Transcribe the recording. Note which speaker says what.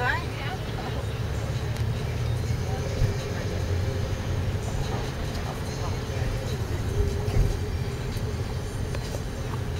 Speaker 1: outside?